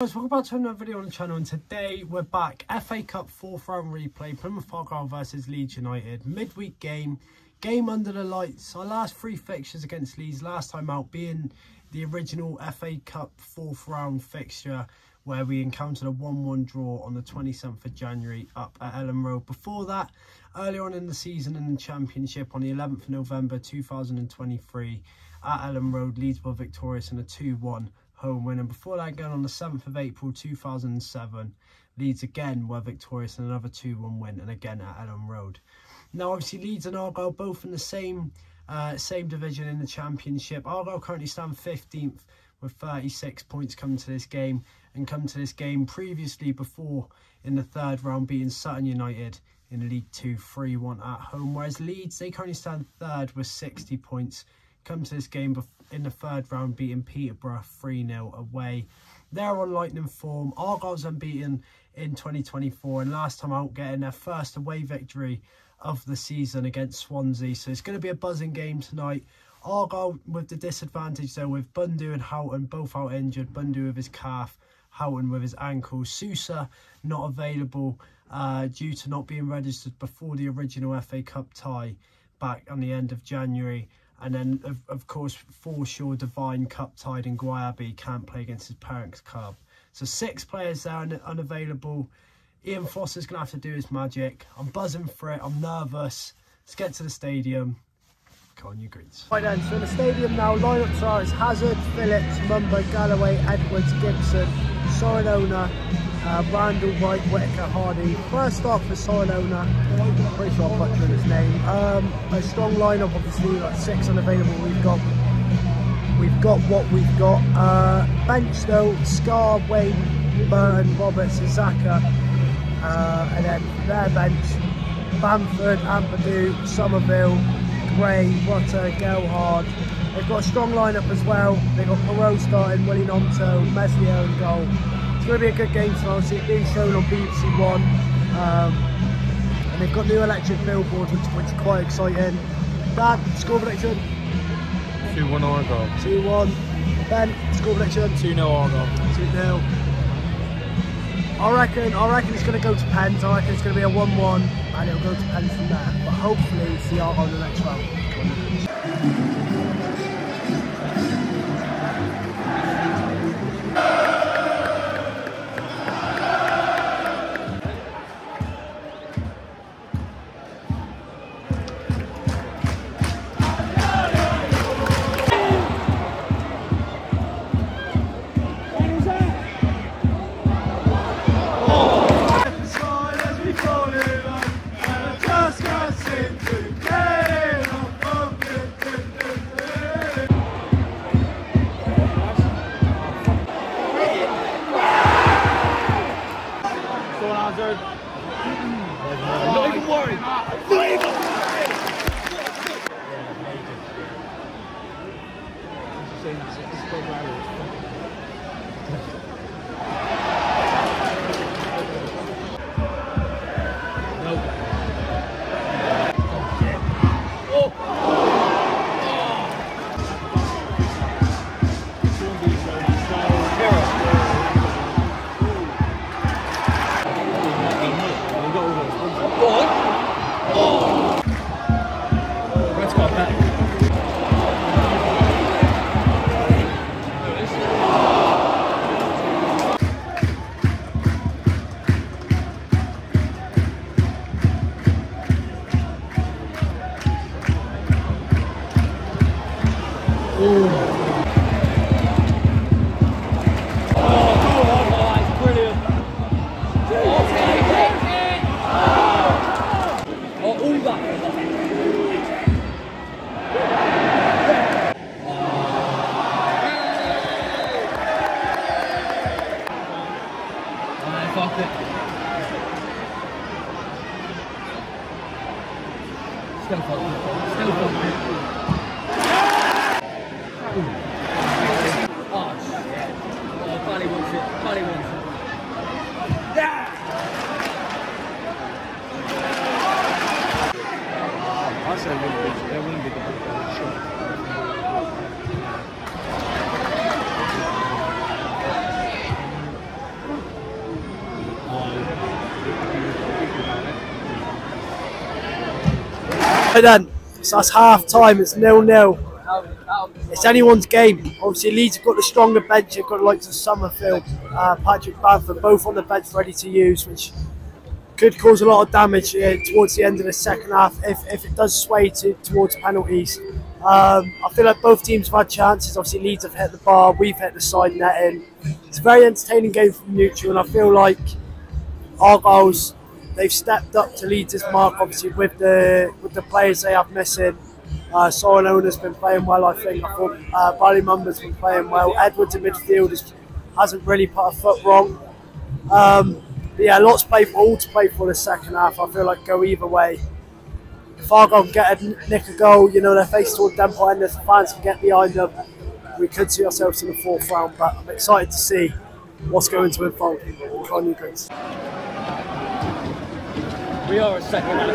Guys, welcome back to another video on the channel and today we're back. FA Cup fourth round replay Plymouth Argyle versus Leeds United. Midweek game game under the lights. Our last three fixtures against Leeds last time out being the original FA Cup fourth round fixture where we encountered a 1-1 draw on the 27th of January up at Elland Road. Before that earlier on in the season in the championship on the 11th of November 2023 at Elland Road Leeds were victorious in a 2-1 home win. And before that, again on the 7th of April 2007, Leeds again were victorious in another 2-1 win, and again at Elland Road. Now, obviously, Leeds and Argyle both in the same uh, same division in the Championship. Argyle currently stand 15th with 36 points coming to this game, and come to this game previously before in the third round beating Sutton United in League Two 3-1 at home. Whereas Leeds, they currently stand third with 60 points come to this game in the third round beating Peterborough 3-0 away. They're on lightning form. Argyle's unbeaten in 2024 and last time out getting their first away victory of the season against Swansea. So it's going to be a buzzing game tonight. Argyle with the disadvantage though with Bundu and Houghton both out injured. Bundu with his calf, Houghton with his ankle. Sousa not available uh, due to not being registered before the original FA Cup tie back on the end of January. And then, of, of course, Forshaw, Devine, Cup tied and Gyabi can't play against his parents' club. So six players there un unavailable. Ian Foster's going to have to do his magic. I'm buzzing for it. I'm nervous. Let's get to the stadium. Come on, you greets. Right then, so in the stadium now, lineups are it's Hazard, Phillips, Mumba, Galloway, Edwards, Gibson, Sorilona, uh, Randell, White, Whittaker, Hardie. First off for Sorilona, pretty sure I'm butchering his name. Um, a strong lineup, obviously, like six unavailable. We've got we've got what we've got. Uh, bench though, Scar, Wayne, Burton, Roberts, Zaka. Uh, and then their bench, Bamford, Ampadu, Summerville, Gray, Rutter, Gelhardt. They've got a strong lineup as well. They've got Piroe starting, Willy Gnonto, Meslier and goal going to be a good game tonight. Obviously, being shown on BBC One. Um, and they've got new electric billboards, which, which is quite exciting. Dad, score prediction? 2-1 Argyle. 2-1. Ben, score prediction? 2-0 Argyle. 2-0. I reckon, I reckon it's going to go to pens. I reckon it's going to be a 1-1 and it'll go to pens from there. But hopefully it's the Argyle in the next round. Hazard. Don't even worry. Don't even worry. Yeah, amazing. As you say, that's Then, so that's half time. It's nil nil. It's anyone's game. Obviously, Leeds have got the stronger bench. They've got the likes of Summerville, uh, Patrick Bamford, both on the bench ready to use, which could cause a lot of damage uh, towards the end of the second half if, if it does sway to, towards penalties. Um, I feel like both teams have had chances. Obviously, Leeds have hit the bar, we've hit the side netting. It's a very entertaining game from neutral, and I feel like Argyle's they've stepped up to Leeds' mark. Obviously, with the with the players they have missing. Uh, Soren has been playing well, I think. I thought uh, Bali Mumba's been playing well. Edwards in midfield has, hasn't really put a foot wrong. Um, yeah, lots play for, all to play for the second half. I feel like go either way. If Argyle can get a nick a goal, you know, they're faced toward them and the fans can get behind them. We could see ourselves in the fourth round, but I'm excited to see what's going to unfold Connie Greens. We are a second half.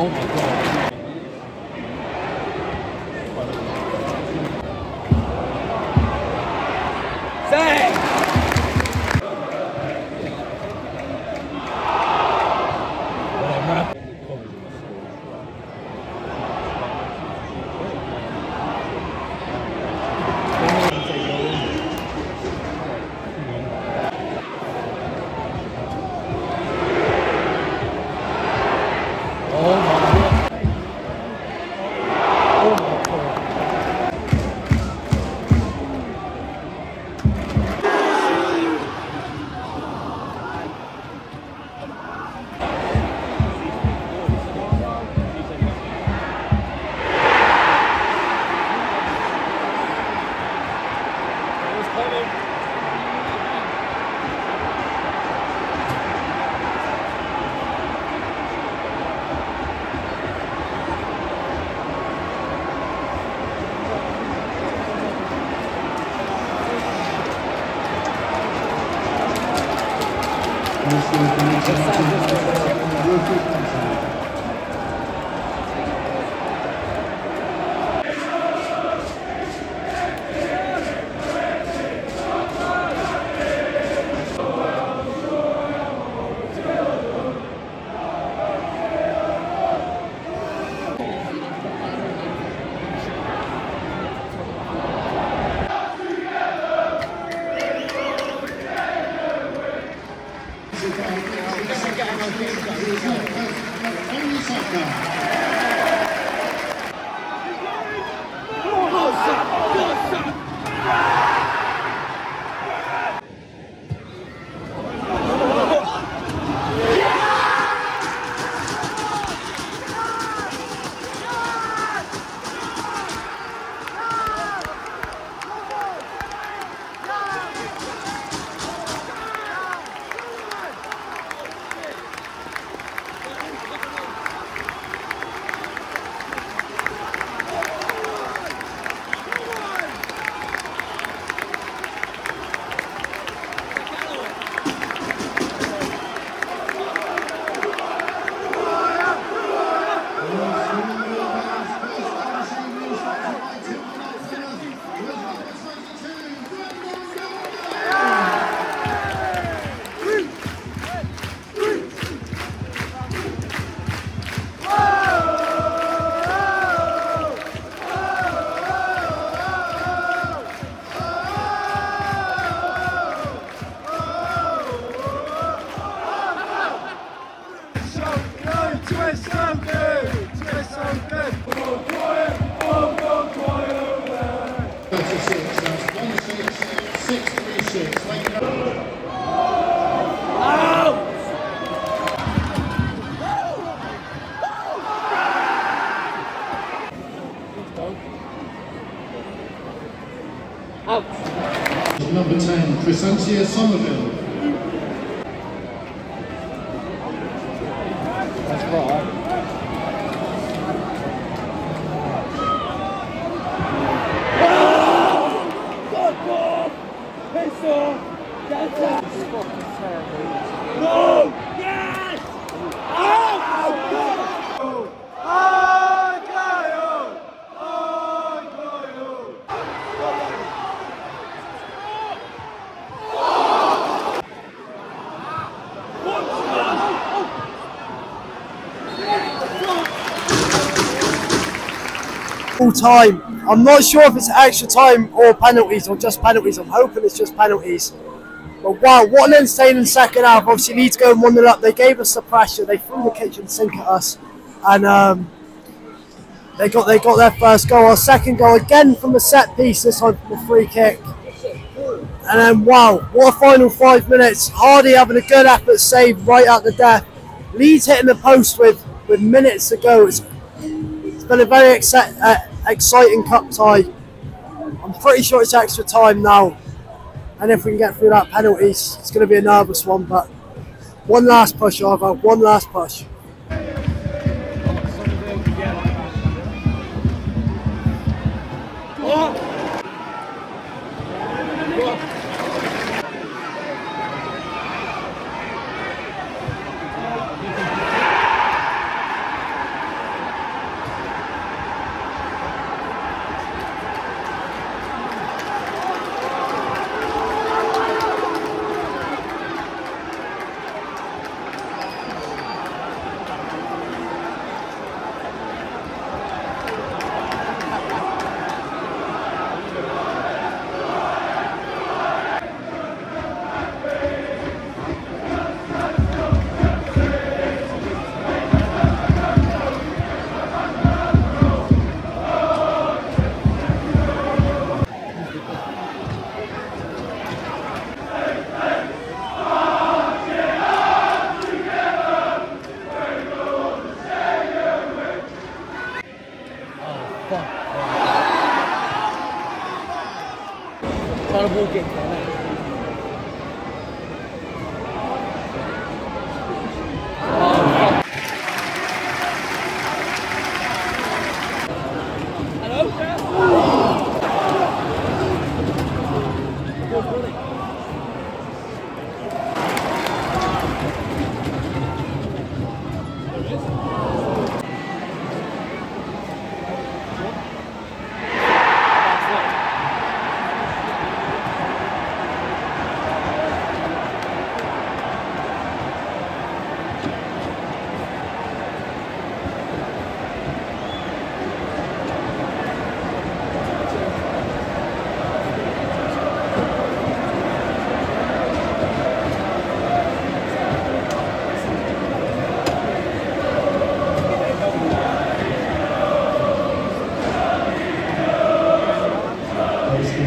Oh my god. Say! Go, son! Go, son! Number 10, Crysencio Summerville. Full time. I'm not sure if it's extra time or penalties or just penalties. I'm hoping it's just penalties. But wow, what an entertaining second half. Obviously, Leeds going 1 0 up. They gave us the pressure. They threw the kitchen sink at us. And um, they got they got their first goal. Our second goal again from a set piece, this time from a free kick. And then wow, what a final five minutes. Hardie having a good effort save right at the death. Leeds hitting the post with, with minutes to go. It's been a very uh, exciting cup tie. I'm pretty sure it's extra time now. And if we can get through that penalties, it's going to be a nervous one. But one last push, Arvo. One last push.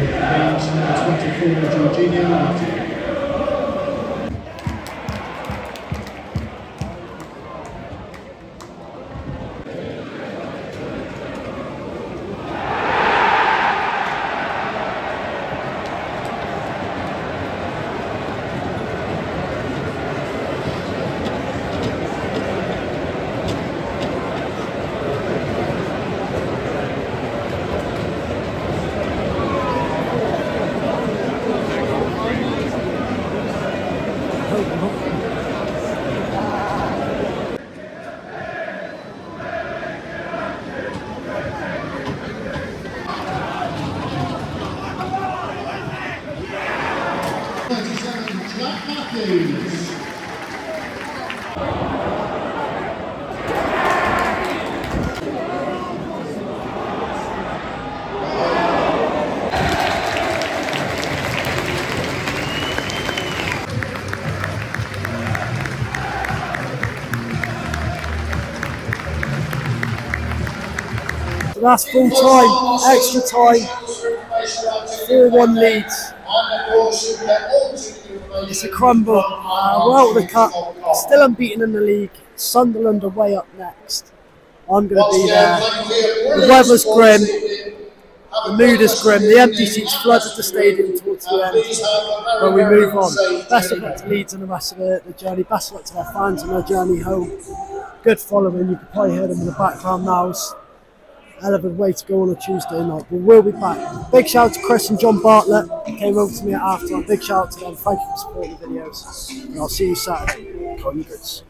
Games number uh, 24, Georginio. That's full time, extra time, 4 1 Leeds. It's a crumble. Uh, we're out of the cup, still unbeaten in the league. Sunderland are away up next. I'm going to be there. The weather's grim, the mood is grim. The empty seats flooded the stadium towards the end. But we move on. Best of luck to Leeds and the rest of the, journey. Best of luck to their fans on their journey home. Good following. You can probably hear them in the background now. Hell of a way to go on a Tuesday night. But we'll be back. Big shout out to Chris and John Bartlett. Came over to me halftime. Big shout out to them. Thank you for supporting the videos. And I'll see you Saturday. Hundreds.